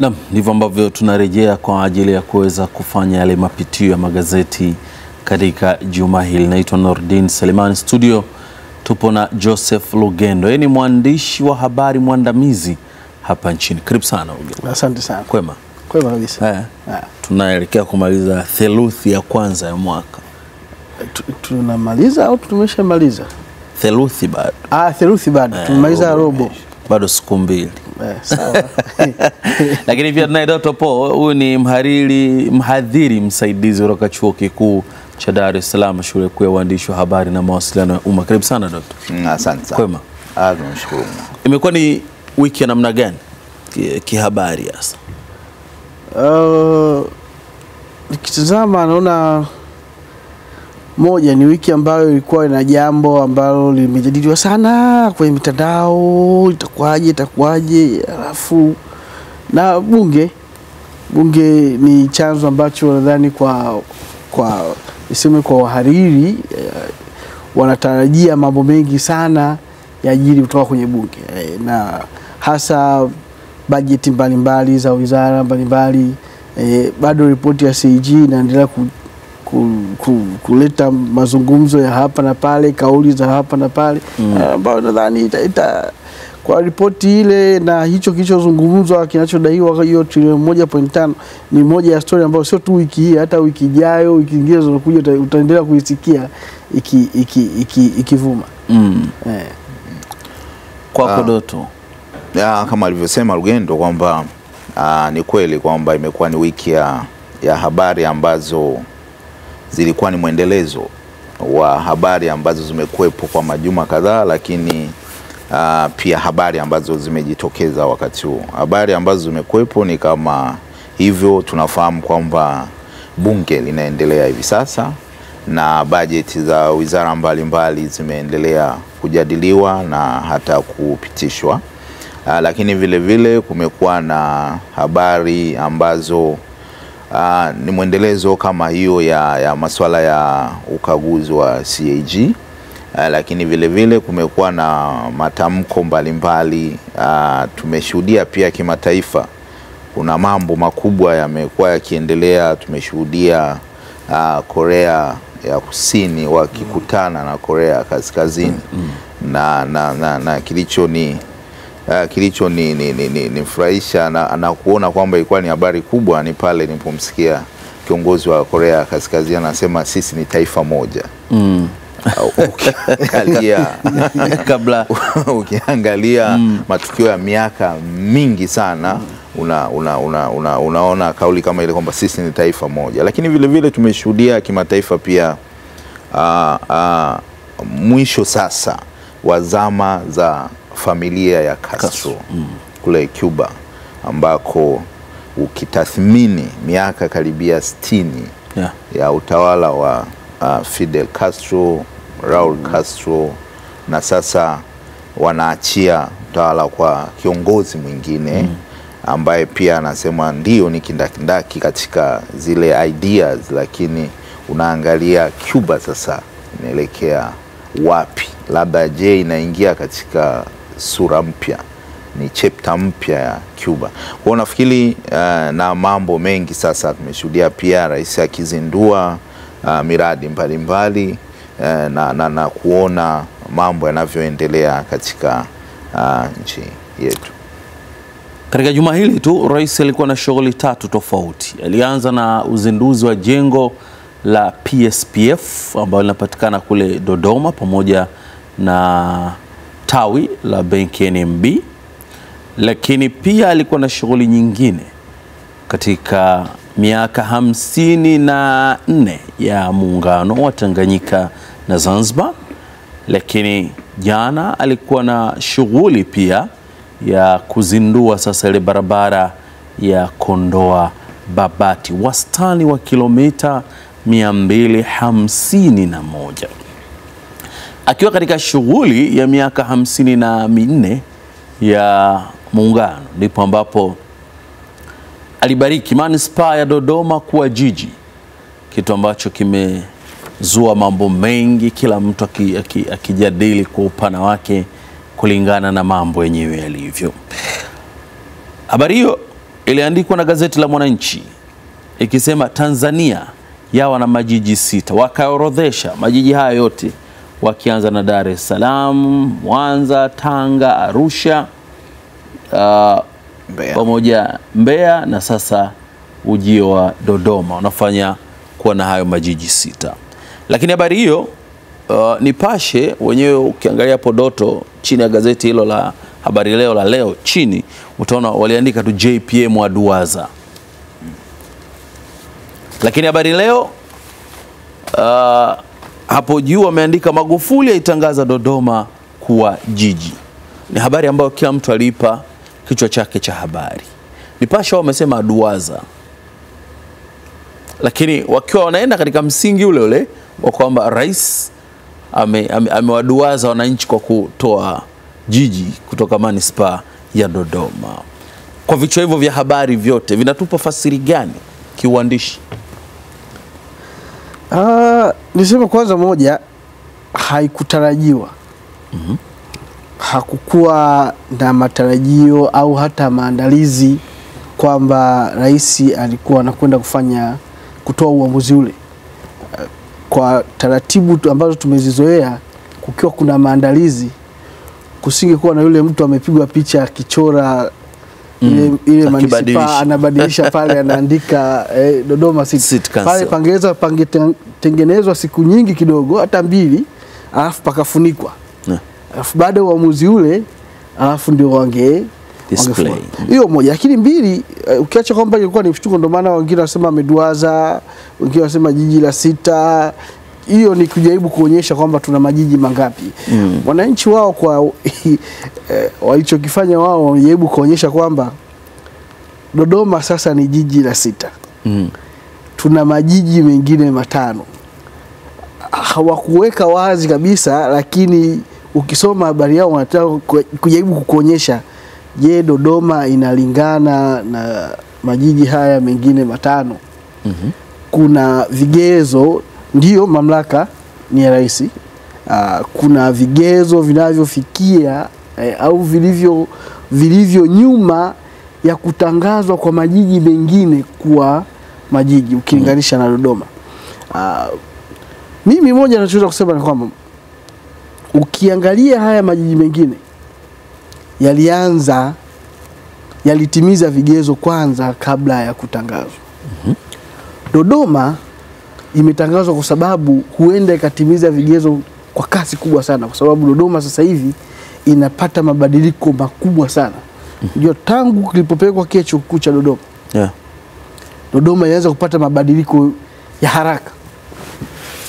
Naam, ndivyo ambavyo tunarejea kwa ajili ya kuweza kufanya yale mapitio ya magazeti katika juma hili. Naitwa Nordin seleman studio tupo na Joseph Lugendo, yeye ni mwandishi wa habari mwandamizi hapa nchini. Karibu sana Lugendo. Asante sana. Kwema. Kwema kabisa. Eh, Ah, tunaelekea kumaliza theluthi ya kwanza ya mwaka, tu- tunamaliza au tumeshamaliza? theluthi bado Ah, theluthi bado. Eh, Tumemaliza robo. bado siku mbili Eh, sawa. lakini pia tunaye Dr. Po, huyu ni mhariri mhadhiri msaidizi kutoka chuo kikuu cha Dar es Salaam, shule kuu ya uandishi wa habari na mawasiliano ya umma. Karibu sana Dr. Mm, Asante sana. Kwema. Ah, tunamshukuru Imekuwa ni wiki ya namna gani ki- kihabari hasa? Uh, nikitazama naona moja ni wiki ambayo ilikuwa ina jambo ambalo limejadiliwa sana kwenye mitandao, itakuwaje itakuwaje, alafu na bunge bunge ni chanzo ambacho nadhani kwa kwa niseme kwa wahariri eh, wanatarajia mambo mengi sana yajiri kutoka kwenye bunge eh, na hasa bajeti mbalimbali za wizara mbalimbali eh, bado ripoti ya CAG inaendelea ku, ku, ku, kuleta mazungumzo ya hapa na pale, kauli za hapa na pale ambayo Mm. uh, ambayo nadhani ita, ita, kwa ripoti ile na hicho kilichozungumzwa kinachodaiwa hiyo trilioni moja point tano ni moja ya stori ambayo sio tu wiki hii, hata wiki ijayo, wiki nyingine zinakuja utaendelea kuisikia ikivuma iki, iki, ikivuma. Mm. eh. Kwako Ah. Doto. Ya, kama alivyosema Lugendo kwamba ah, ni kweli kwamba imekuwa ni wiki ya, ya habari ambazo zilikuwa ni mwendelezo wa habari ambazo zimekuwepo kwa majuma kadhaa, lakini uh, pia habari ambazo zimejitokeza wakati huu. Habari ambazo zimekuwepo ni kama hivyo, tunafahamu kwamba bunge linaendelea hivi sasa na bajeti za wizara mbalimbali zimeendelea kujadiliwa na hata kupitishwa. Uh, lakini vile vile kumekuwa na habari ambazo uh, ni mwendelezo kama hiyo ya, ya masuala ya ukaguzi wa CAG. Uh, lakini vile vile kumekuwa na matamko mbalimbali uh, tumeshuhudia pia kimataifa kuna mambo makubwa yamekuwa yakiendelea. Tumeshuhudia uh, Korea ya Kusini wakikutana na Korea Kaskazini Kaskazini na, na, na, na kilicho ni uh, kilicho ni, ni, ni, ni, nifurahisha na, na kuona kwamba ilikuwa ni habari kubwa ni pale nilipomsikia kiongozi wa Korea ya Kaskazini anasema sisi ni taifa moja. Mm. Ukiangalia Kabla ukiangalia mm. matukio ya miaka mingi sana una, una, una, una, unaona kauli kama ile kwamba sisi ni taifa moja, lakini vile vile tumeshuhudia kimataifa pia uh, uh, mwisho sasa wa zama za familia ya Castro, Castro, mm. kule Cuba ambako ukitathmini miaka karibia sitini yeah. ya utawala wa uh, Fidel Castro, Raul mm. Castro na sasa wanaachia utawala kwa kiongozi mwingine mm. ambaye pia anasema ndio ni kindakindaki katika zile ideas, lakini unaangalia Cuba sasa inaelekea wapi? Labda je, inaingia katika sura mpya ni chapter mpya ya Cuba. Kwa nafikiri uh, na mambo mengi sasa tumeshuhudia pia rais akizindua uh, miradi mbalimbali uh, na, na, na kuona mambo yanavyoendelea katika uh, nchi yetu. Katika juma hili tu rais alikuwa na shughuli tatu tofauti. Alianza na uzinduzi wa jengo la PSPF ambalo linapatikana kule Dodoma pamoja na tawi la benki NMB, lakini pia alikuwa na shughuli nyingine katika miaka hamsini na nne ya muungano wa Tanganyika na Zanzibar, lakini jana alikuwa na shughuli pia ya kuzindua sasa ile barabara ya Kondoa Babati, wastani wa kilomita 251 akiwa katika shughuli ya miaka hamsini na minne ya muungano ndipo ambapo alibariki manispaa ya Dodoma kuwa jiji, kitu ambacho kimezua mambo mengi, kila mtu akijadili aki- aki- kwa upana wake kulingana na mambo yenyewe yalivyo. Habari hiyo iliandikwa na gazeti la Mwananchi ikisema Tanzania yawa na majiji sita, wakaorodhesha majiji haya yote wakianza na Dar es Salaam, Mwanza, Tanga, Arusha uh, Mbeya. pamoja Mbeya na sasa ujio wa Dodoma unafanya kuwa na hayo majiji sita. Lakini habari hiyo uh, Nipashe wenyewe ukiangalia hapo Doto chini ya gazeti hilo la Habari Leo la leo chini utaona waliandika tu JPM aduaza, lakini Habari Leo uh, hapo juu wameandika Magufuli aitangaza Dodoma kuwa jiji. Ni habari ambayo kila mtu aliipa kichwa chake cha habari. Nipasha wamesema aduaza, lakini wakiwa wanaenda katika msingi ule ule wa kwamba rais ame- ame- amewaduaza wananchi kwa kutoa jiji kutoka manispaa ya Dodoma. Kwa vichwa hivyo vya habari vyote vinatupa fasiri gani kiuandishi? Ah, niseme kwanza moja, haikutarajiwa hakukuwa na matarajio au hata maandalizi kwamba rais alikuwa anakwenda kufanya kutoa uamuzi ule. Kwa taratibu ambazo tumezizoea, kukiwa kuna maandalizi, kusingekuwa na yule mtu amepigwa picha akichora ile, ile manispaa anabadilisha pale anaandika eh, Dodoma City. City Pale pangeweza pangetengenezwa siku nyingi kidogo hata mbili, alafu pakafunikwa Yeah. alafu baada ya uamuzi ule alafu ndio wange Display. hiyo moja, lakini mbili, uh, ukiacha kwamba ilikuwa ni mshtuko, ndio maana wengine wanasema ameduaza, wengine wanasema jiji la sita. Hiyo ni kujaribu kuonyesha kwamba tuna majiji mangapi. mm. Wananchi wao kwa eh, walichokifanya wao wamejaribu kuonyesha kwamba Dodoma sasa ni jiji la sita, Mm. tuna majiji mengine matano hawakuweka wazi kabisa, lakini ukisoma habari yao wanataka kujaribu kukuonyesha, je, Dodoma inalingana na majiji haya mengine matano? mm -hmm. Kuna vigezo, ndiyo mamlaka ni ya rais. Uh, kuna vigezo vinavyofikia eh, au vilivyo vilivyo nyuma ya kutangazwa kwa majiji mengine kuwa majiji ukilinganisha na Dodoma. Uh, mimi moja nachoweza kusema ni kwamba ukiangalia haya majiji mengine yalianza yalitimiza vigezo kwanza kabla ya kutangazwa. mm -hmm. Dodoma imetangazwa kwa sababu huenda ikatimiza vigezo kwa kasi kubwa sana, kwa sababu Dodoma sasa hivi inapata mabadiliko makubwa sana. Ndio tangu kilipopelekwa kile chuo kikuu cha Dodoma, Yeah. Dodoma ilianza kupata mabadiliko ya haraka.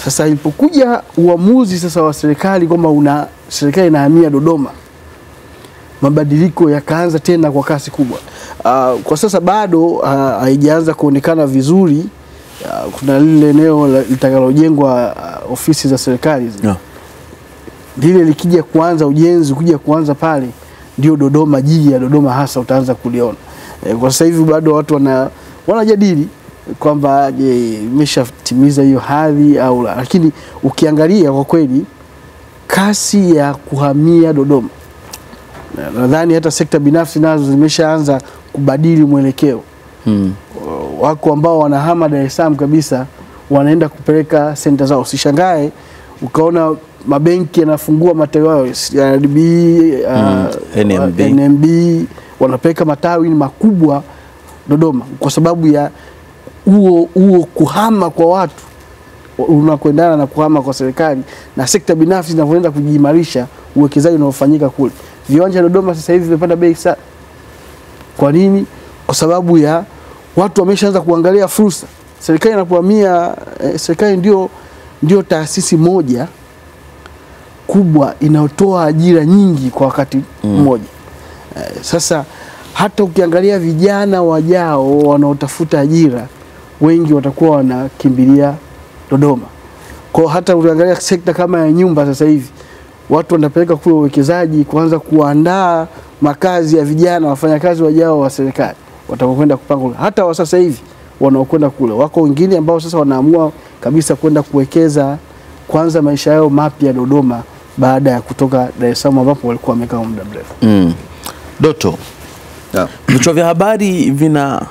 Sasa ilipokuja uamuzi sasa wa serikali kwamba una serikali inahamia Dodoma, mabadiliko yakaanza tena kwa kasi kubwa. Uh, kwa sasa bado haijaanza uh, kuonekana vizuri. Uh, kuna lile eneo litakalojengwa uh, ofisi za serikali zile Yeah. lile likija kuanza ujenzi kuja kuanza pale, ndio Dodoma, jiji ya Dodoma hasa utaanza kuliona. E, kwa sasa hivi bado watu wana wanajadili kwamba je, imeshatimiza hiyo hadhi au la, lakini ukiangalia kwa kweli kasi ya kuhamia Dodoma, na- nadhani hata sekta binafsi nazo zimeshaanza kubadili mwelekeo Mm. Wako ambao wanahama Dar es Salaam kabisa, wanaenda kupeleka senta zao. Usishangae ukaona mabenki yanafungua matawi yao CRDB, Mm, uh, NMB. NMB wanapeleka matawi makubwa Dodoma kwa sababu ya huo huo kuhama kwa watu unakwendana na kuhama kwa serikali na sekta binafsi zinavyoenda kujiimarisha, uwekezaji unaofanyika kule. Viwanja Dodoma sasa hivi vimepanda bei sana. Kwa nini? Kwa sababu ya watu wameshaanza kuangalia fursa. Serikali inapohamia eh, serikali ndio, ndio taasisi moja kubwa inayotoa ajira nyingi kwa wakati mmoja. Eh, sasa hata ukiangalia vijana wajao wanaotafuta ajira wengi watakuwa wanakimbilia Dodoma. Kwa hata ukiangalia sekta kama ya nyumba sasa hivi watu wanapeleka kule uwekezaji kuanza kuandaa makazi ya vijana wafanyakazi wajao wa serikali watakokwenda kupanga. Hata wa sasa hivi wanaokwenda kule wako wengine ambao sasa wanaamua kabisa kwenda kuwekeza kwanza maisha yao mapya Dodoma baada ya kutoka Dar es Salaam ambapo walikuwa wamekaa muda mrefu. Mm. Doto, vichwa vya habari vina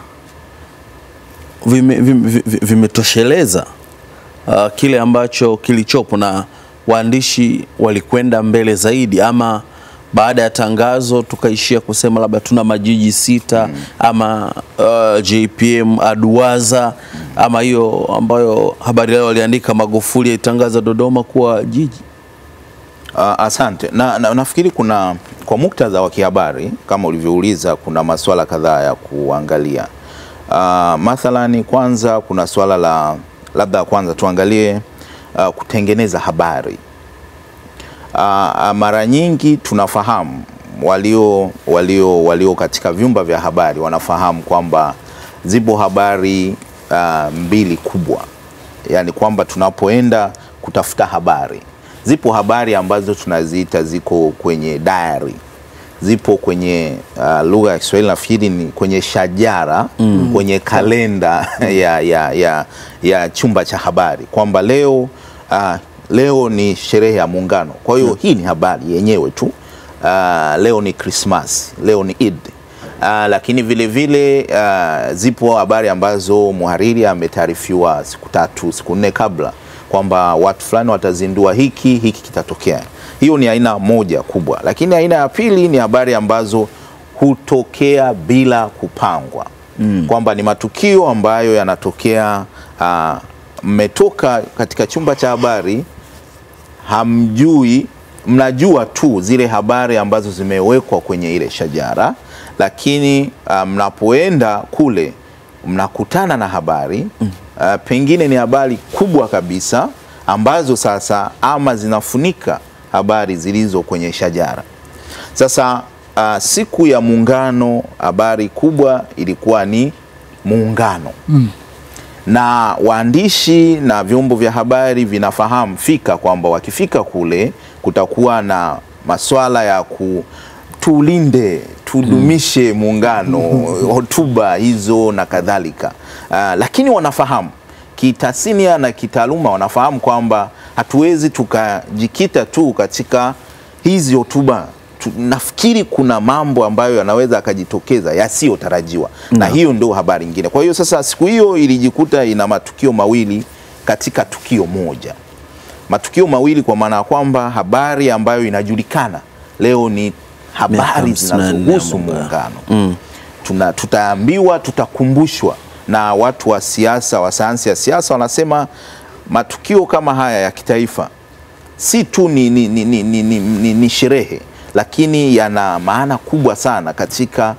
vimetosheleza vime, vime uh, kile ambacho kilichopo na waandishi walikwenda mbele zaidi, ama baada ya tangazo tukaishia kusema labda tuna majiji sita mm. ama uh, JPM aduaza ama hiyo ambayo habari leo waliandika Magufuli aitangaza Dodoma kuwa jiji. Uh, asante na, na, nafikiri kuna kwa muktadha wa kihabari kama ulivyouliza, kuna masuala kadhaa ya kuangalia. Uh, mathalani kwanza kuna swala la labda kwanza tuangalie uh, kutengeneza habari. Uh, mara nyingi tunafahamu walio, walio, walio katika vyumba vya habari wanafahamu kwamba zipo habari uh, mbili kubwa, yaani kwamba tunapoenda kutafuta habari. Zipo habari ambazo tunaziita ziko kwenye diary, zipo kwenye uh, lugha ya Kiswahili nafikiri ni kwenye shajara mm. kwenye kalenda ya, ya, ya, ya chumba cha habari. Kwamba leo uh, leo ni sherehe ya Muungano. Kwa hiyo hii ni habari yenyewe tu. Uh, leo ni Christmas, leo ni Eid. Uh, lakini vile vile uh, zipo habari ambazo muhariri ametaarifiwa siku tatu siku nne kabla kwamba watu fulani watazindua hiki hiki kitatokea. Hiyo ni aina moja kubwa, lakini aina ya pili ni habari ambazo hutokea bila kupangwa mm. kwamba ni matukio ambayo yanatokea mmetoka katika chumba cha habari hamjui, mnajua tu zile habari ambazo zimewekwa kwenye ile shajara, lakini uh, mnapoenda kule mnakutana na habari mm. Uh, pengine ni habari kubwa kabisa ambazo sasa ama zinafunika habari zilizo kwenye shajara. Sasa uh, siku ya Muungano, habari kubwa ilikuwa ni muungano mm. Na waandishi na vyombo vya habari vinafahamu fika kwamba wakifika kule kutakuwa na maswala ya ku tulinde tudumishe muungano, hotuba hizo na kadhalika. Uh, lakini wanafahamu kitasinia na kitaaluma, wanafahamu kwamba hatuwezi tukajikita tu katika hizi hotuba. Nafikiri kuna mambo ambayo yanaweza akajitokeza yasiyotarajiwa no. na hiyo ndio habari nyingine. Kwa hiyo sasa siku hiyo ilijikuta ina matukio mawili katika tukio moja, matukio mawili kwa maana ya kwamba habari ambayo inajulikana leo ni habari zinazohusu muungano mm. Tuna, tutaambiwa tutakumbushwa na watu wa siasa wa sayansi ya siasa wanasema matukio kama haya ya kitaifa si tu ni, ni, ni, ni, ni, ni, ni, ni sherehe, lakini yana maana kubwa sana katika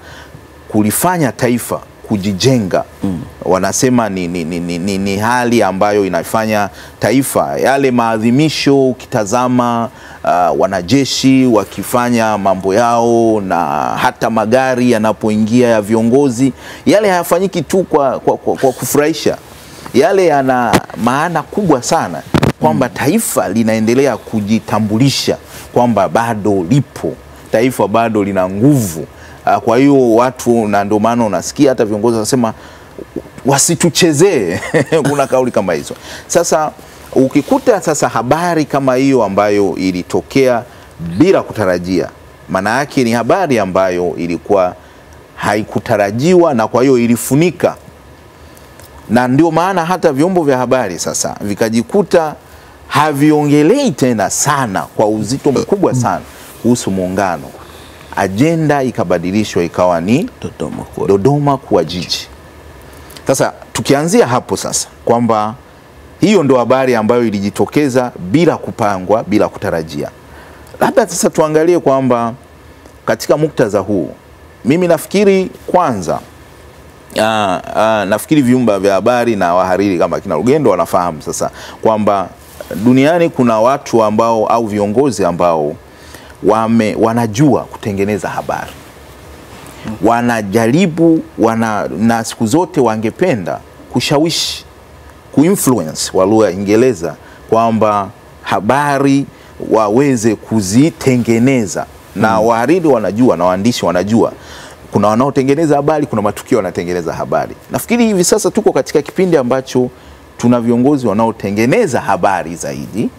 kulifanya taifa kujijenga mm. Wanasema ni, ni, ni, ni, ni, ni hali ambayo inafanya taifa yale maadhimisho ukitazama Uh, wanajeshi wakifanya mambo yao na hata magari yanapoingia ya viongozi, yale hayafanyiki tu kwa, kwa, kwa, kwa kufurahisha. Yale yana maana kubwa sana kwamba taifa linaendelea kujitambulisha kwamba bado lipo, taifa bado lina nguvu. Uh, kwa hiyo watu, na ndio maana unasikia hata viongozi wanasema wasituchezee kuna kauli kama hizo. Sasa ukikuta sasa habari kama hiyo ambayo ilitokea bila kutarajia, maana yake ni habari ambayo ilikuwa haikutarajiwa na kwa hiyo ilifunika, na ndio maana hata vyombo vya habari sasa vikajikuta haviongelei tena sana kwa uzito mkubwa sana kuhusu muungano. Ajenda ikabadilishwa ikawa ni Dodoma kuwa, Dodoma kuwa jiji. Sasa tukianzia hapo sasa kwamba hiyo ndo habari ambayo ilijitokeza bila kupangwa, bila kutarajia. Labda sasa tuangalie kwamba katika muktadha huu, mimi nafikiri kwanza, aa, aa, nafikiri vyumba vya habari na wahariri kama kina Lugendo wanafahamu sasa kwamba duniani kuna watu ambao au viongozi ambao wame, wanajua kutengeneza habari, wanajaribu wana, na siku zote wangependa kushawishi kuinfluence wa lugha ya Kiingereza kwamba habari waweze kuzitengeneza na mm. Wahariri wanajua na waandishi wanajua, kuna wanaotengeneza habari, kuna matukio wanatengeneza habari. Nafikiri hivi sasa tuko katika kipindi ambacho tuna viongozi wanaotengeneza habari zaidi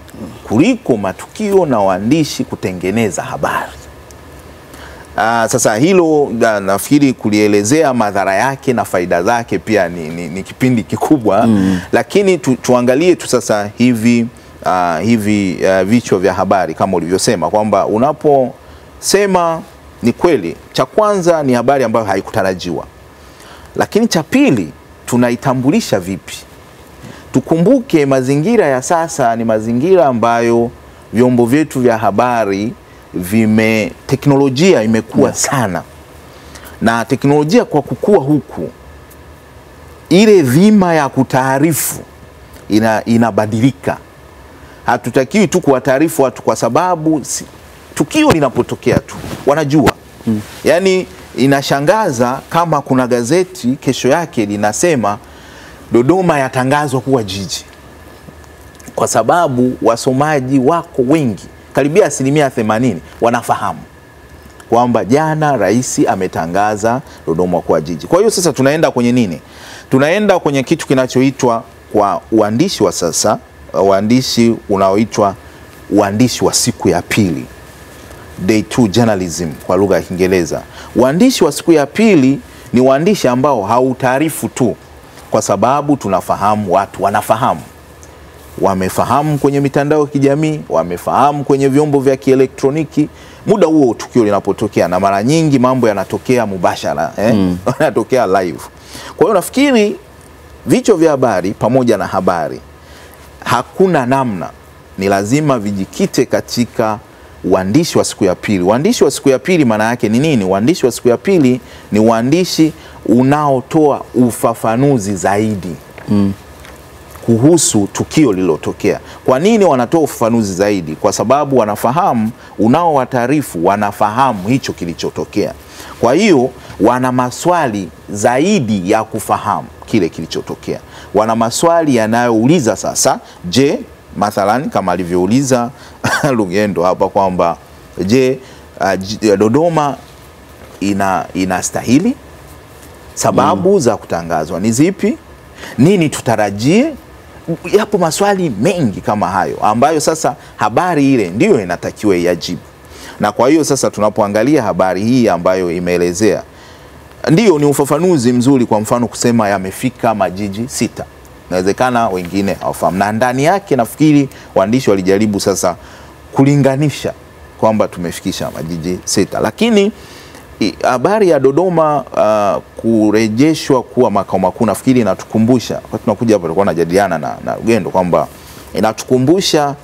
kuliko matukio na waandishi kutengeneza habari. Aa, sasa hilo na, nafikiri kulielezea madhara yake na faida zake pia ni, ni, ni kipindi kikubwa mm. Lakini tu, tuangalie tu sasa hivi uh, hivi uh, vichwa vya habari kama ulivyosema kwamba unaposema ni kweli, cha kwanza ni habari ambayo haikutarajiwa, lakini cha pili tunaitambulisha vipi? Tukumbuke mazingira ya sasa ni mazingira ambayo vyombo vyetu vya habari vime teknolojia imekuwa sana, na teknolojia kwa kukua huku, ile dhima ya kutaarifu ina, inabadilika. Hatutakiwi tu kuwataarifu watu kwa sababu si, tukio linapotokea tu wanajua mm. Yaani inashangaza kama kuna gazeti kesho yake linasema Dodoma yatangazwa kuwa jiji, kwa sababu wasomaji wako wengi karibia asilimia 80 wanafahamu kwamba jana rais ametangaza Dodoma kuwa jiji. Kwa hiyo sasa tunaenda kwenye nini? Tunaenda kwenye kitu kinachoitwa kwa uandishi wa sasa, uandishi unaoitwa uandishi wa siku ya pili, day two journalism kwa lugha ya Kiingereza. Uandishi wa siku ya pili ni uandishi ambao hautaarifu tu, kwa sababu tunafahamu watu wanafahamu wamefahamu kwenye mitandao ya kijamii, wamefahamu kwenye vyombo vya kielektroniki muda huo tukio linapotokea, na mara nyingi mambo yanatokea mubashara eh? mm. yanatokea live. Kwa hiyo nafikiri vichwa vya habari pamoja na habari, hakuna namna, ni lazima vijikite katika uandishi wa siku ya pili. Uandishi wa siku ya pili maana yake ni nini? Uandishi wa siku ya pili ni uandishi unaotoa ufafanuzi zaidi mm kuhusu tukio lililotokea. Kwa nini wanatoa ufafanuzi zaidi? Kwa sababu wanafahamu, unaowataarifu wanafahamu hicho kilichotokea. Kwa hiyo wana maswali zaidi ya kufahamu kile kilichotokea, wana maswali yanayouliza sasa, je, mathalani kama alivyouliza Lugendo hapa kwamba je, uh, Dodoma ina inastahili? Sababu mm. za kutangazwa ni zipi? Nini tutarajie? Yapo maswali mengi kama hayo ambayo sasa habari ile ndiyo inatakiwa iajibu. Na kwa hiyo sasa tunapoangalia habari hii ambayo imeelezea, ndiyo ni ufafanuzi mzuri, kwa mfano kusema yamefika majiji sita, inawezekana wengine hawafahamu, na ndani yake nafikiri waandishi walijaribu sasa kulinganisha kwamba tumefikisha majiji sita, lakini habari ya Dodoma uh, kurejeshwa kuwa makao makuu nafikiri inatukumbusha, wakati tunakuja hapa tulikuwa tunajadiliana na, na Ugendo kwamba inatukumbusha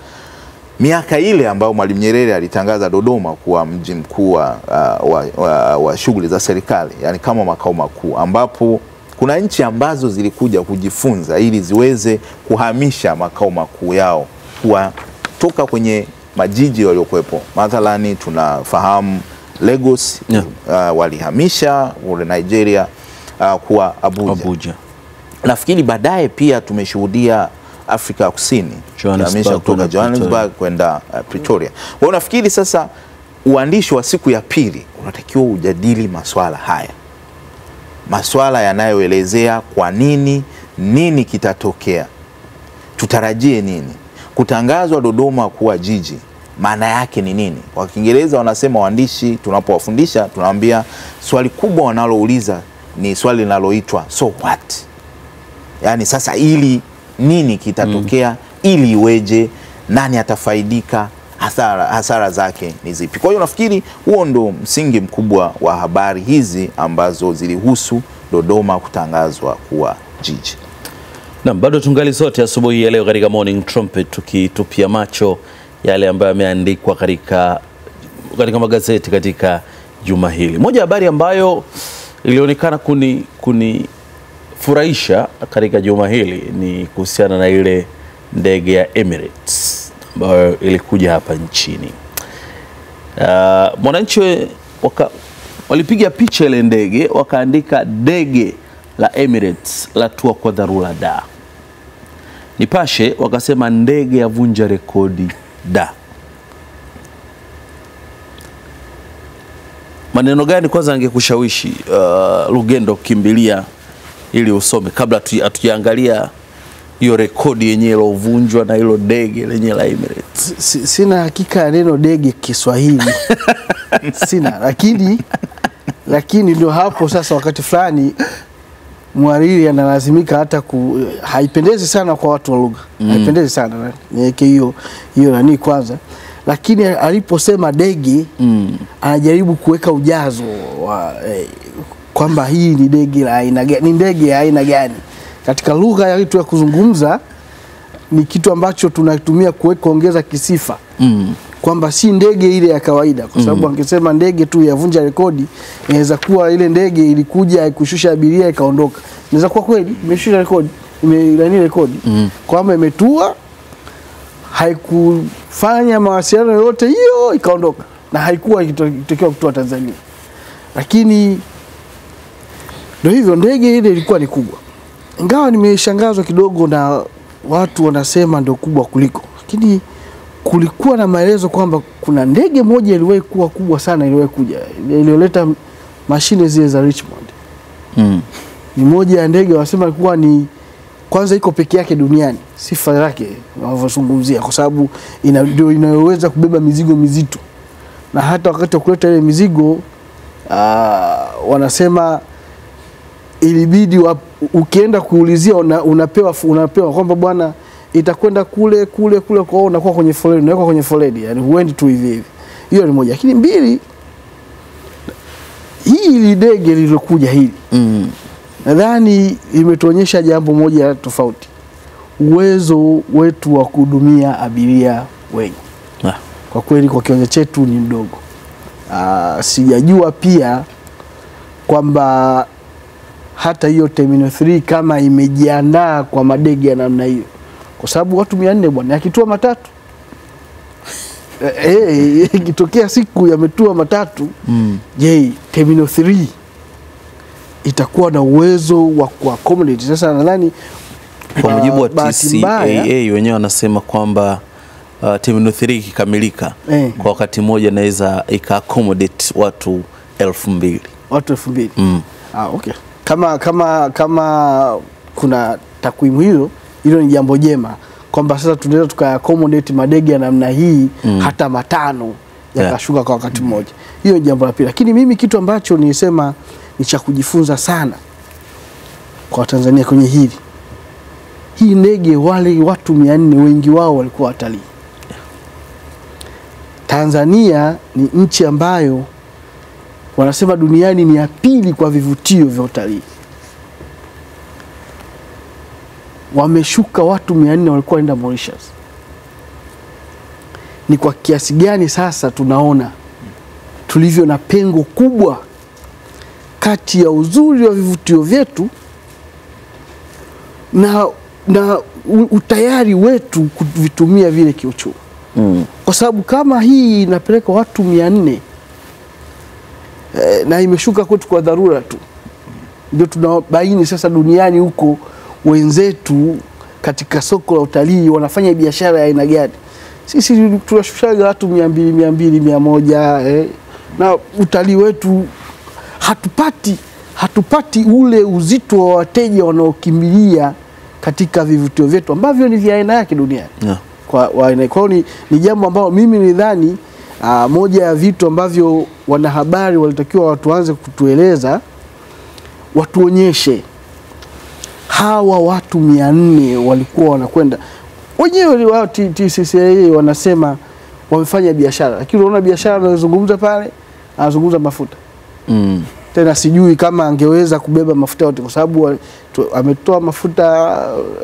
miaka ile ambayo Mwalimu Nyerere alitangaza Dodoma kuwa mji mkuu wa, wa, wa, wa shughuli za serikali, yani kama makao makuu, ambapo kuna nchi ambazo zilikuja kujifunza ili ziweze kuhamisha makao makuu yao kuwa toka kwenye majiji waliokuwepo. Mathalani tunafahamu Lagos Yeah. uh, walihamisha ule Nigeria uh, kuwa Abuja. Abuja. Nafikiri baadaye pia tumeshuhudia Afrika ya Kusini kuhamisha kutoka Johannesburg kwenda uh, Pretoria. Kwa hiyo nafikiri sasa uandishi wa siku ya pili unatakiwa ujadili maswala haya, maswala yanayoelezea kwa nini, nini kitatokea, tutarajie nini, kutangazwa Dodoma kuwa jiji maana yake ni nini? Kwa Kiingereza wanasema waandishi, tunapowafundisha tunawaambia swali kubwa wanalouliza ni swali linaloitwa so what, yaani sasa, ili nini kitatokea, mm. ili iweje, nani atafaidika, hasara, hasara zake ni zipi? Kwa hiyo nafikiri huo ndo msingi mkubwa wa habari hizi ambazo zilihusu Dodoma kutangazwa kuwa jiji. Naam, bado tungali sote asubuhi ya leo katika Morning Trumpet tukitupia macho yale ambayo yameandikwa katika katika magazeti katika juma hili. Moja ya habari ambayo ilionekana kuni kunifurahisha katika juma hili ni kuhusiana na ile ndege ya Emirates ambayo ilikuja hapa nchini. Uh, mwananchi walipiga picha ile ndege wakaandika ndege la Emirates latua kwa dharura da. Nipashe wakasema ndege yavunja rekodi da. Maneno gani kwanza angekushawishi uh, Lugendo kukimbilia ili usome kabla hatujaangalia hiyo rekodi yenyewe ilovunjwa na hilo dege lenye la Emirates? Si- sina hakika ya neno dege Kiswahili sina, lakini lakini ndio hapo sasa, wakati fulani mhariri analazimika hata ku, haipendezi sana kwa watu wa lugha mm. haipendezi sana, na- niweke hiyo hiyo nani kwanza, lakini aliposema dege Mm. anajaribu kuweka ujazo wa eh, kwamba hii ni dege la aina gani, ni ndege ya aina gani katika lugha ya kitu ya kuzungumza. Ni kitu ambacho tunatumia kuweka kuongeza kisifa Mm. Kwamba si ndege ile ya kawaida, kwa sababu angesema ndege tu yavunja rekodi, inaweza kuwa ile ndege ilikuja kushusha abiria ikaondoka. Inaweza kuwa kweli imeshusha rekodi, imelani rekodi. Mm. kwamba imetua, haikufanya mawasiliano yoyote, hiyo ikaondoka, na haikuwa ikitakiwa kutua Tanzania, lakini ndio hivyo, ndege ile ilikuwa ni kubwa, ingawa nimeshangazwa kidogo na watu wanasema ndio kubwa kuliko, lakini kulikuwa na maelezo kwamba kuna ndege moja iliwahi kuwa kubwa sana, iliwahi kuja iliyoleta mashine zile za Richmond. Mm. Ni moja ya ndege wanasema ilikuwa ni kwanza iko peke yake duniani, sifa yake wanavyozungumzia, kwa sababu ina- ndio inayoweza kubeba mizigo mizito, na hata wakati wa kuleta ile mizigo uh, wanasema ilibidi wa, ukienda kuulizia una, unapewa unapewa kwamba bwana itakwenda kule kule kule, kwa unakuwa kwenye foleni, unawekwa kwenye foleni, yani huendi tu hivi hivi. Hiyo ni moja, lakini mbili, hili ndege lililokuja hili Mm. nadhani imetuonyesha jambo moja tofauti, uwezo wetu wa kuhudumia abiria wengi Ah. kwa kweli kwa kiwanja chetu ni mdogo. Aa, sijajua pia kwamba hata hiyo terminal 3 kama imejiandaa kwa madege ya namna hiyo, kwa sababu watu mia nne bwana, yakitua matatu Eh, e, ikitokea siku yametua matatu Mm. je, terminal 3 itakuwa na uwezo wa kuaccommodate? Sasa nadhani Kwa ah, mujibu wa TCAA wenyewe wanasema kwamba uh, terminal 3 ikikamilika Eh. kwa wakati mmoja inaweza ika accommodate watu elfu mbili. watu elfu mbili Mm. Ah, okay. Kama kama kama kuna takwimu hizo, hilo ni jambo jema kwamba sasa tunaweza tukayaaccommodate madege ya namna hii Mm. hata matano yakashuka Yeah. kwa wakati mmoja. Hiyo ni jambo la pili, lakini mimi kitu ambacho nisema ni cha kujifunza sana kwa Watanzania kwenye hili, hii ndege, wale watu mia nne wengi wao walikuwa watalii. Tanzania ni nchi ambayo wanasema duniani ni ya pili kwa vivutio vya utalii. Wameshuka watu mia nne walikuwa enda Mauritius. Ni kwa kiasi gani sasa tunaona tulivyo na pengo kubwa kati ya uzuri wa vivutio vyetu na, na utayari wetu kuvitumia vile kiuchumi, Mm. kwa sababu kama hii inapeleka watu mia nne eh, na imeshuka kwetu kwa dharura tu, ndio tunabaini sasa duniani huko wenzetu katika soko la utalii wanafanya biashara ya aina gani. Sisi tunashushaga watu mia mbili mia mbili mia moja eh, na utalii wetu hatupati hatupati ule uzito wa wateja wanaokimbilia katika vivutio vyetu ambavyo ni vya aina yake duniani Yeah. kwa wa kwa hiyo ni, ni jambo ambalo mimi nidhani uh, moja ya vitu ambavyo wanahabari walitakiwa watu waanze kutueleza, watuonyeshe hawa watu mia nne walikuwa wanakwenda wenyewe wao T- TCCIA wanasema wamefanya biashara, lakini unaona biashara anayozungumza pale, anazungumza mafuta Mm. tena sijui kama angeweza kubeba mafuta yote kwa sababu ametoa mafuta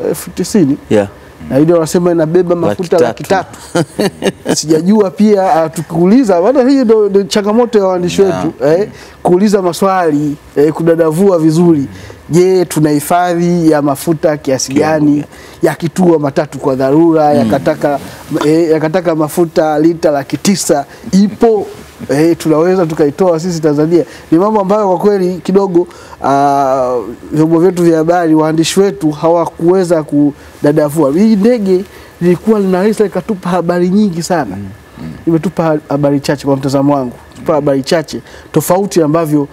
elfu tisini Yeah. na ile wanasema inabeba mafuta laki tatu. Sijajua pia uh, tukiuliza, maana hii ndo changamoto ya waandishi wetu Yeah. eh, kuuliza maswali eh, kudadavua vizuri. Je, tuna hifadhi ya mafuta kiasi gani ya yakitua matatu kwa dharura mm. yakataka, eh, yakataka mafuta lita laki tisa ipo eh, tunaweza tukaitoa sisi Tanzania. Ni mambo ambayo kwa kweli kidogo vyombo vyombo vyetu vya habari, waandishi wetu hawakuweza kudadavua. Hii ndege lilikuwa linaweza ikatupa habari nyingi sana, mm. imetupa habari chache kwa mtazamo wangu, tupa habari chache tofauti ambavyo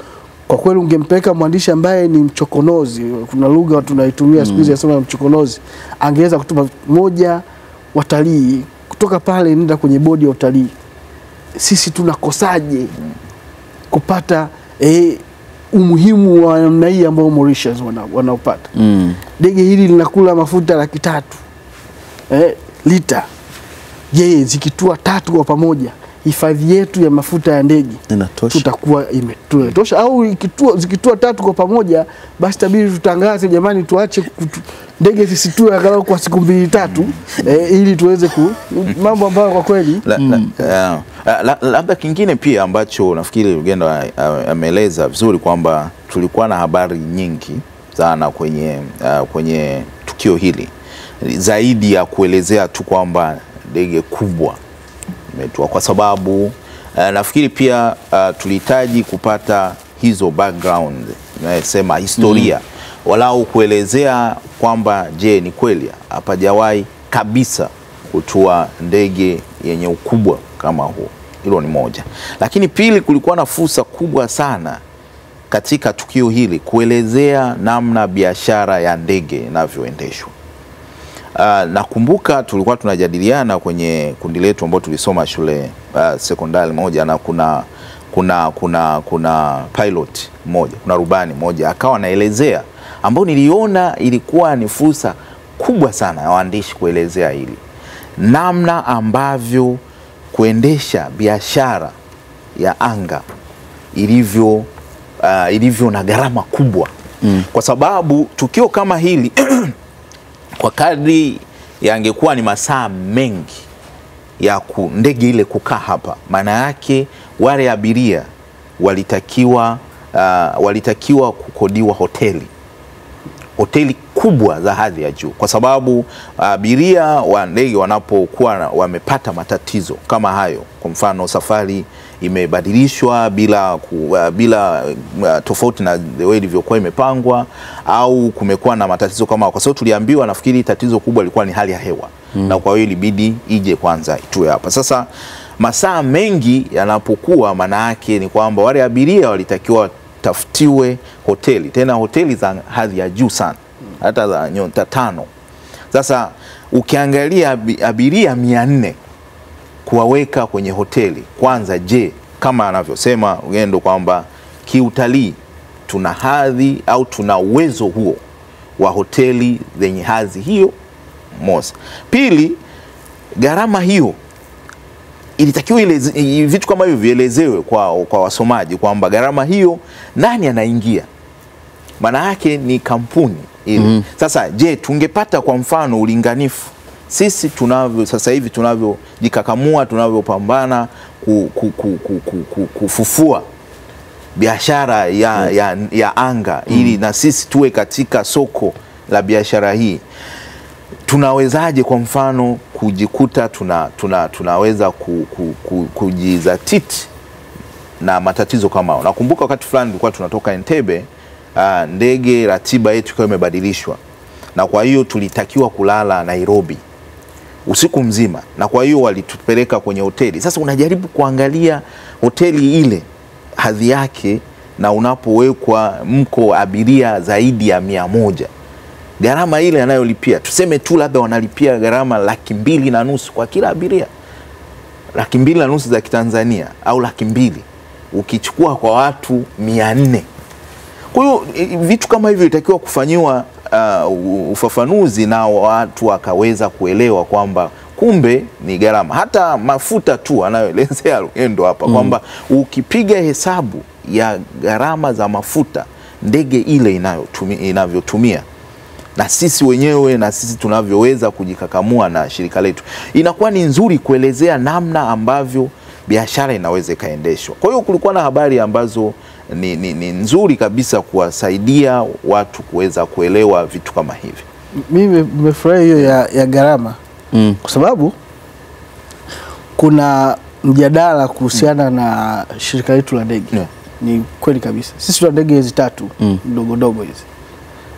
kwa kweli ungempeleka mwandishi ambaye ni mchokonozi, kuna lugha tunaitumia siku hizi yasema mchokonozi, angeweza kutupa moja, watalii kutoka pale nenda kwenye bodi ya utalii, sisi tunakosaje kupata eh, umuhimu wa namna hii ambao Mauritius wana- wanaopata Mm. ndege hili linakula mafuta laki tatu eh, lita. Je, zikitua tatu kwa pamoja, hifadhi yetu ya mafuta ya ndege Inatosha. tutakuwa imetosha? Au ikitua, zikitua tatu kwa pamoja, basi tabidi tutangaze, jamani, tuache kutu, ndege zisitue angalau kwa siku mbili tatu mm. eh, ili tuweze ku mambo ambayo kwa kweli La, la, la, la, labda kingine pia ambacho nafikiri a- ameeleza vizuri kwamba tulikuwa na habari nyingi sana kwenye, uh, kwenye tukio hili zaidi ya kuelezea tu kwamba ndege kubwa imetua, kwa sababu uh, nafikiri pia uh, tulihitaji kupata hizo background inayosema historia mm. walau kuelezea kwamba je, ni kweli hapajawahi kabisa kutua ndege yenye ukubwa kama huo. Hilo ni moja, lakini pili, kulikuwa na fursa kubwa sana katika tukio hili kuelezea namna biashara ya ndege inavyoendeshwa. Uh, nakumbuka tulikuwa tunajadiliana kwenye kundi letu ambao tulisoma shule uh, sekondari moja na kuna kuna kuna kuna pilot mmoja, kuna rubani mmoja akawa anaelezea, ambao niliona ilikuwa ni fursa kubwa sana ya waandishi kuelezea hili, namna ambavyo kuendesha biashara ya anga ilivyo uh, ilivyo na gharama kubwa mm. kwa sababu tukio kama hili kwa kadri yangekuwa ni masaa mengi ya ku, ndege ile kukaa hapa, maana yake wale abiria walitakiwa uh, walitakiwa kukodiwa hoteli. Hoteli kubwa za hadhi ya juu, kwa sababu abiria wa ndege wanapokuwa wamepata matatizo kama hayo, kwa mfano safari imebadilishwa bila, ku, uh, bila uh, tofauti na the way ilivyokuwa imepangwa au kumekuwa na matatizo kama, kwa sababu tuliambiwa, nafikiri tatizo kubwa ilikuwa ni hali ya hewa mm. na kwa hiyo ilibidi ije kwanza itue hapa. Sasa masaa mengi yanapokuwa, maana yake ni kwamba wale abiria walitakiwa tafutiwe hoteli tena hoteli za hadhi ya juu sana hata za nyota tano. Sasa ukiangalia abiria mia nne kuwaweka kwenye hoteli kwanza, je, kama anavyosema Ugendo kwamba kiutalii tuna hadhi au tuna uwezo huo wa hoteli zenye hadhi hiyo? Mosi. Pili, gharama hiyo ilitakiwa vitu kama hivyo vielezewe kwa, kwa wasomaji kwamba gharama hiyo nani anaingia, maana yake ni kampuni ile. Sasa je, tungepata kwa mfano ulinganifu sisi tunavyo sasa hivi tunavyojikakamua tunavyopambana ku, ku, ku, ku, ku, ku, kufufua biashara ya, mm. ya, ya anga mm. ili na sisi tuwe katika soko la biashara hii tunawezaje kwa mfano kujikuta tuna, tuna, tunaweza ku, ku, ku, kujizatiti na matatizo kama hayo. Nakumbuka wakati fulani tulikuwa tunatoka Entebbe, uh, ndege ratiba yetu ikawa imebadilishwa, na kwa hiyo tulitakiwa kulala Nairobi usiku mzima, na kwa hiyo walitupeleka kwenye hoteli. Sasa unajaribu kuangalia hoteli ile hadhi yake, na unapowekwa mko abiria zaidi ya mia moja gharama ile anayolipia tuseme tu labda wanalipia gharama laki mbili na nusu kwa kila abiria, laki mbili na nusu za Kitanzania au laki mbili ukichukua kwa watu mia nne. Kwa hiyo vitu kama hivyo itakiwa kufanyiwa uh, ufafanuzi na watu wakaweza kuelewa kwamba kumbe ni gharama. Hata mafuta tu anayoelezea Lugendo hapa mm. kwamba ukipiga hesabu ya gharama za mafuta ndege ile inavyotumia na sisi wenyewe na sisi tunavyoweza kujikakamua na shirika letu, inakuwa ni nzuri kuelezea namna ambavyo biashara inaweza ikaendeshwa. Kwa hiyo kulikuwa na habari ambazo ni, ni, ni nzuri kabisa kuwasaidia watu kuweza kuelewa vitu kama hivi. mimi nimefurahi hiyo ya, ya gharama Mm. kwa sababu kuna mjadala kuhusiana mm. na shirika letu la ndege Yeah. ni kweli kabisa sisi tuna ndege hizi tatu Mm. ndogo ndogo hizi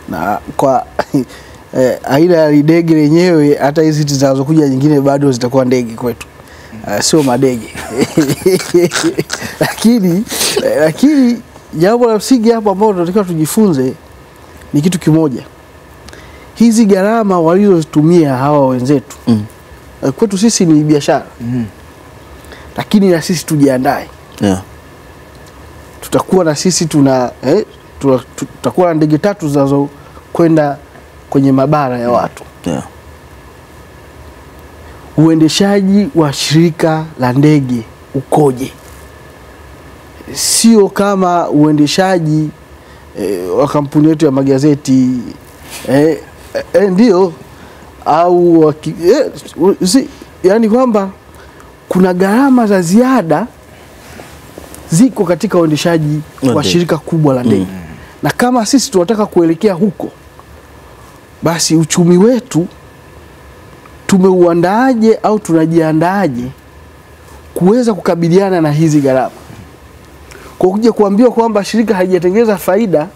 na kwa eh, aina ya ndege lenyewe hata hizi zinazokuja nyingine bado zitakuwa ndege kwetu uh, sio madege lakini eh, lakini jambo la msingi hapo ambao tunatakiwa tujifunze ni kitu kimoja hizi gharama walizozitumia hawa wenzetu Mm. uh, kwetu sisi ni biashara mm. lakini na sisi tujiandae Yeah. tutakuwa na sisi tuna eh, tutakuwa na ndege tatu zinazokwenda kwenye mabara ya watu Yeah. Uendeshaji wa shirika la ndege ukoje? Sio kama uendeshaji eh, wa kampuni yetu ya magazeti eh, eh, ndio au waki, eh, si, yani kwamba kuna gharama za ziada ziko katika uendeshaji Wa wa shirika kubwa la ndege mm. na kama sisi tunataka kuelekea huko, basi uchumi wetu tumeuandaaje au tunajiandaaje kuweza kukabiliana na hizi gharama. Kwa kuja kuambiwa kwamba shirika halijatengeneza faida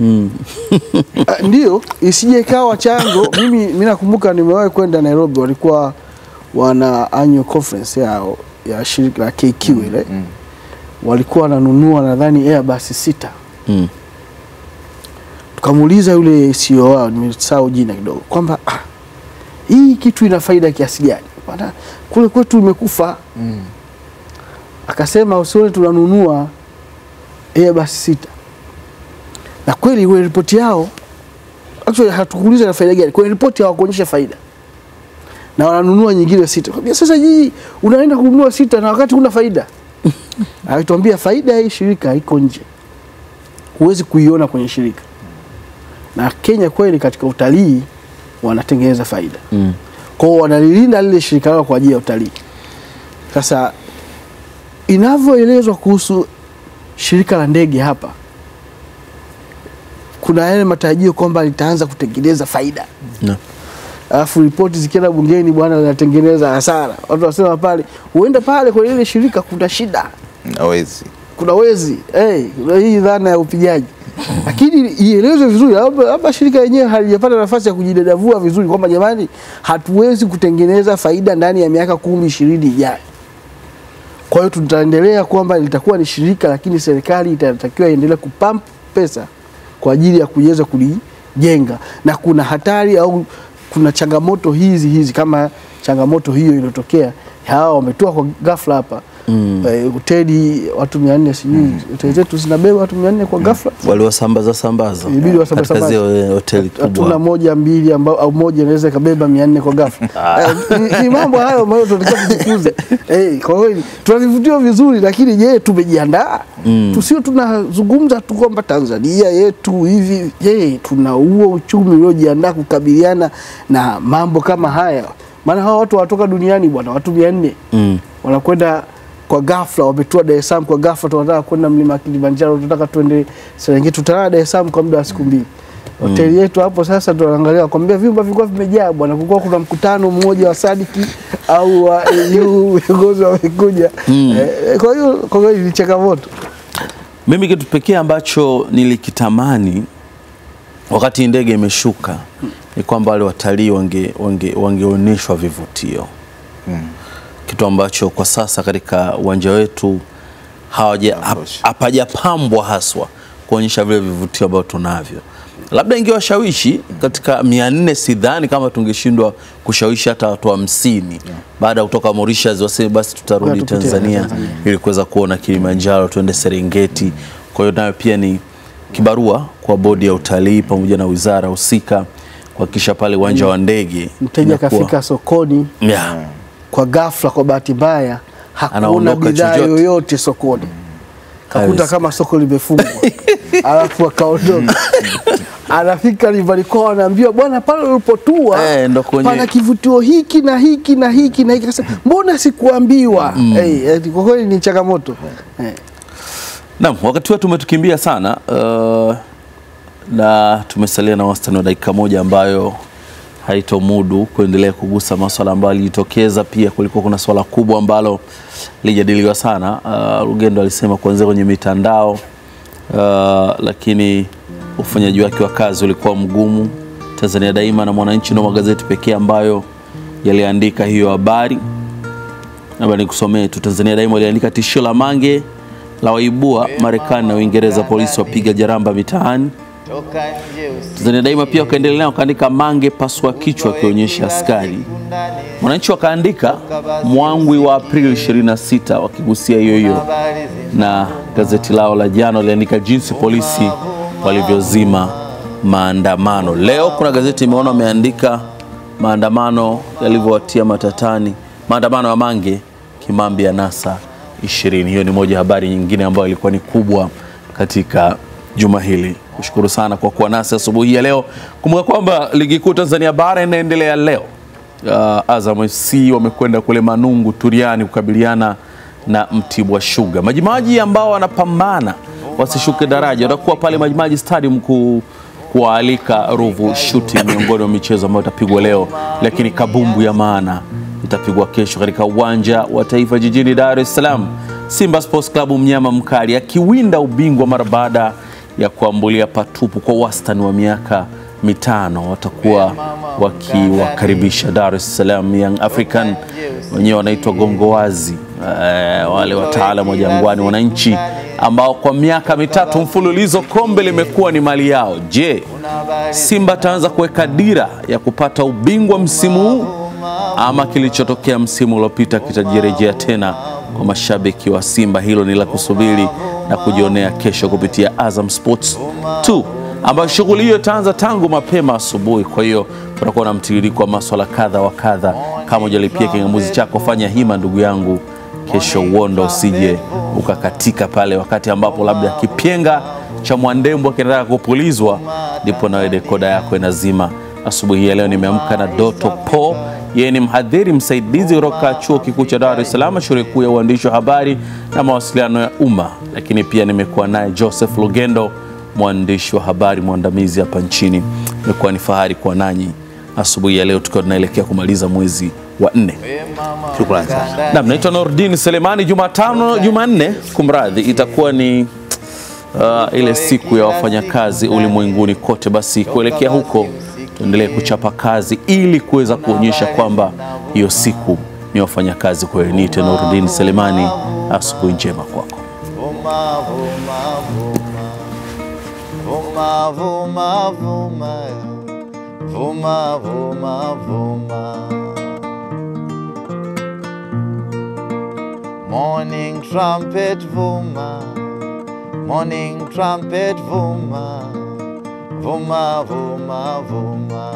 Mm. Ndiyo, ndio isije ikawa chanzo. Mimi mimi nakumbuka nimewahi kwenda Nairobi, walikuwa wana annual conference yao ya shirika la KQ mm. ile, mm. walikuwa wananunua nadhani Airbus sita. Mm. Tukamuuliza yule CEO wao, nimesahau jina kidogo, kwamba ah, hii kitu ina faida kiasi gani? Maana kule kwetu imekufa. Akasema usione tunanunua Airbus sita, na kweli ile ripoti yao actually hatukuuliza na faida gani, kwenye ripoti hawakuonyesha faida na wananunua nyingine sita. Kwa sasa, hii unaenda kununua sita na wakati huna faida. Alituambia faida ya hii shirika iko nje, huwezi kuiona kwenye shirika. Na Kenya kweli katika utalii wanatengeneza faida Mm. kwao, wanalilinda lile shirika lao kwa ajili ya utalii. Sasa inavyoelezwa kuhusu shirika la ndege hapa, kuna yale matarajio kwamba litaanza kutengeneza faida No. alafu ripoti zikienda bungeni, bwana, linatengeneza hasara. Watu wasema pale, huenda pale kwenye ile shirika kuna shida, hawezi kuna wezi hey, hii dhana ya upigaji, lakini ielezwe vizuri, labda shirika lenyewe halijapata nafasi ya kujidadavua vizuri kwamba jamani, hatuwezi kutengeneza faida ndani ya miaka kumi ishirini ijayo. Kwa hiyo tutaendelea kwamba litakuwa ni shirika, lakini serikali itatakiwa iendelee kupamp pesa kwa ajili ya kuweza kulijenga, na kuna hatari au kuna changamoto hizi hizi, kama changamoto hiyo iliyotokea, hawa wametoa kwa ghafla hapa Mm. eh, hoteli watu mia nne sijui hoteli zetu zinabeba watu mia nne kwa ghafla mm. Waliwasambaza sambaza ibidi wasambaza zile hoteli hatuna kubwa. moja mbili ambao au moja inaweza ikabeba mia nne kwa ghafla. ah. ni- Ni mambo hayo ambayo tunatakiwa tujifunze. Eh, kwa kweli tunavivutio vizuri, lakini je, tumejiandaa? mm. Tusio tunazungumza tu kwamba Tanzania yetu hivi. Je, tuna huo uchumi uliojiandaa kukabiliana na mambo kama haya? Maana hawa watu wanatoka duniani bwana, watu mia nne Mm. wanakwenda kwa ghafla, wametua Dar es Salaam kwa ghafla, tunataka kwenda mlima Kilimanjaro, tunataka twende Serengeti, tutalala Dar es Salaam kwa muda wa siku mbili. Hoteli mm. yetu hapo sasa tunaangalia kwambia vyumba vilikuwa vimejaa bwana, kulikuwa kuna mkutano mmoja wa Sadiki au wa EU viongozi wamekuja. Eh, kwa hiyo kwa kweli ni changamoto. Mimi kitu pekee ambacho nilikitamani wakati ndege imeshuka ni kwamba wale watalii wange, wange, vivutio vivutio kitu ambacho kwa sasa katika uwanja wetu hapajapambwa haswa kuonyesha vile vivutio ambavyo tunavyo. Labda ingewashawishi katika mia nne, sidhani kama tungeshindwa kushawishi hata watu hamsini baada ya kutoka Mauritius waseme basi tutarudi Tanzania, Tanzania. ili kuweza kuona Kilimanjaro, tuende Serengeti. Kwa hiyo nayo pia ni kibarua kwa bodi ya utalii pamoja na wizara husika kuhakikisha pale uwanja wa ndege Mteja kafika sokoni yeah. Kwa ghafla, kwa bahati mbaya hakuna bidhaa yoyote sokoni, kakuta kama soko limefungwa, alafu akaondoka. Anafika nyumbani wanaambiwa anaambiwa bwana, pale ulipotua hey, pana kivutio hiki na hiki na hiki na hiki. Mbona sikuambiwa? mm. hey, kwa kweli ni changamoto nam Naam, wakati wetu umetukimbia sana uh, na tumesalia na wastani wa dakika moja ambayo haitomudu kuendelea kugusa maswala ambayo alijitokeza. Pia kulikuwa kuna swala kubwa ambalo lijadiliwa sana. Uh, Rugendo alisema kuanzia kwenye mitandao uh, lakini ufanyaji wake wa kazi ulikuwa mgumu. Tanzania Daima na Mwananchi ndio magazeti pekee ambayo yaliandika hiyo habari. Labda nikusomee tu. Tanzania Daima iliandika tishio la Mange la waibua Marekani na Uingereza, polisi wapiga jaramba mitaani. Toka nje Tanzania Daima pia wakaendelea nao wakaandika Mange paswa kichwa akionyesha askari. Mwananchi wakaandika mwangwi wa Aprili 26 wakigusia hiyo hiyo, na gazeti lao la jana waliandika jinsi polisi walivyozima maandamano. Leo kuna gazeti imeona wameandika maandamano yalivyowatia matatani, maandamano ya Mange Kimambi ya NASA 20. Hiyo ni moja habari nyingine ambayo ilikuwa ni kubwa katika juma hili. Kushukuru sana kwa kuwa nasi asubuhi ya leo. Kumbuka kwamba ligi kuu Tanzania bara inaendelea leo. Uh, Azam FC wamekwenda kule Manungu Turiani kukabiliana na Mtibwa Sugar. Majimaji ambao wanapambana wasishuke daraja watakuwa pale Majimaji Stadium ku kuwaalika Ruvu Shooting miongoni mwa michezo ambayo itapigwa leo, lakini kabumbu ya maana itapigwa kesho katika uwanja wa Taifa jijini Dar es Salaam. Simba Sports Club mnyama mkali akiwinda ubingwa mara baada ya kuambulia patupu kwa wastani wa miaka mitano, watakuwa wakiwakaribisha Dar es Salaam Young African, wenyewe wanaitwa gongowazi. Eh, wale wataalamu wa Jangwani, wananchi ambao kwa miaka mitatu mfululizo kombe limekuwa ni mali yao. Je, Simba ataanza kuweka dira ya kupata ubingwa msimu huu? Ama kilichotokea msimu uliopita kitajirejea tena kwa mashabiki wa Simba? Hilo ni la kusubiri na kujionea kesho kupitia Azam Sports 2 ambayo shughuli hiyo itaanza tangu mapema asubuhi. Kwa hiyo utakuwa na mtiririko wa maswala kadha wa kadha. Kama hujalipia kingamuzi chako, fanya hima ndugu yangu, kesho uondo usije ukakatika pale, wakati ambapo labda kipyenga cha Mwandembo kinataka kupulizwa, ndipo nawe dekoda yako inazima. Asubuhi ya leo nimeamka na Doto Po, yeye ni mhadhiri msaidizi kutoka Chuo Kikuu cha Dar es Salaam, shule kuu ya uandishi wa habari na mawasiliano ya umma, lakini pia nimekuwa naye Joseph Lugendo, mwandishi wa habari mwandamizi hapa nchini. Imekuwa ni fahari kuwa nanyi asubuhi ya leo tukiwa tunaelekea kumaliza mwezi wa nne. Shukrani sana. Naam, naitwa Nordin Selemani. Jumatano, Jumanne, kumradhi, itakuwa ni uh, ile siku ya wafanyakazi ulimwenguni kote. Basi kuelekea huko tuendelee kuchapa kazi ili kuweza kuonyesha kwamba hiyo siku ni wafanyakazi kweli. Niite Nurdin Selemani, asubuhi njema kwako. Morning trumpet, vuma. Morning trumpet, vuma. Vuma, vuma, vuma.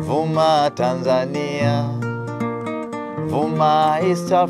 Vuma Tanzania. Vuma East Africa.